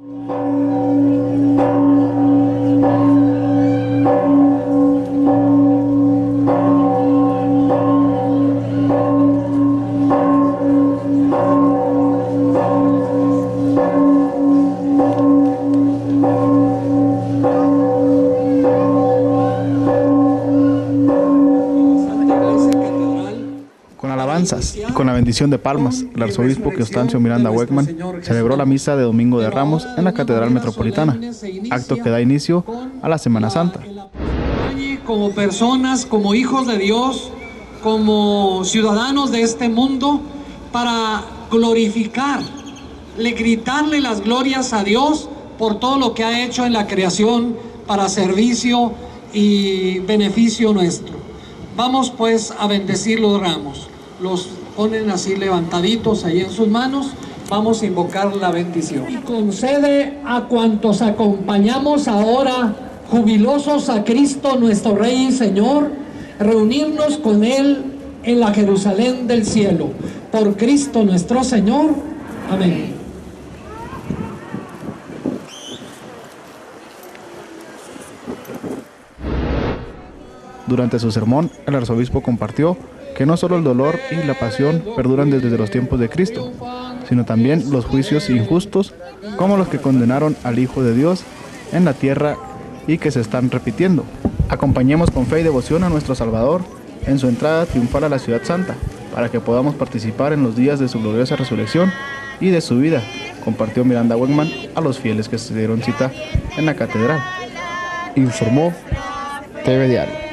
Thank you. Alabanzas, con la bendición de palmas, el arzobispo Constancio Miranda Weckman celebró la misa de Domingo de Ramos en la Catedral Metropolitana, acto que da inicio a la Semana Santa. Como personas, como hijos de Dios, como ciudadanos de este mundo, para glorificarle, gritarle las glorias a Dios por todo lo que ha hecho en la creación para servicio y beneficio nuestro. Vamos pues a bendecir los ramos. Los ponen así levantaditos ahí en sus manos. Vamos a invocar la bendición. Y concede a cuantos acompañamos ahora, jubilosos a Cristo nuestro Rey y Señor, reunirnos con Él en la Jerusalén del cielo. Por Cristo nuestro Señor. Amén. Durante su sermón, el arzobispo compartió que no solo el dolor y la pasión perduran desde los tiempos de Cristo, sino también los juicios injustos como los que condenaron al Hijo de Dios en la tierra y que se están repitiendo. Acompañemos con fe y devoción a nuestro Salvador en su entrada triunfal a la ciudad santa, para que podamos participar en los días de su gloriosa resurrección y de su vida, compartió Miranda Wegman a los fieles que se dieron cita en la catedral. Informó TV Diario.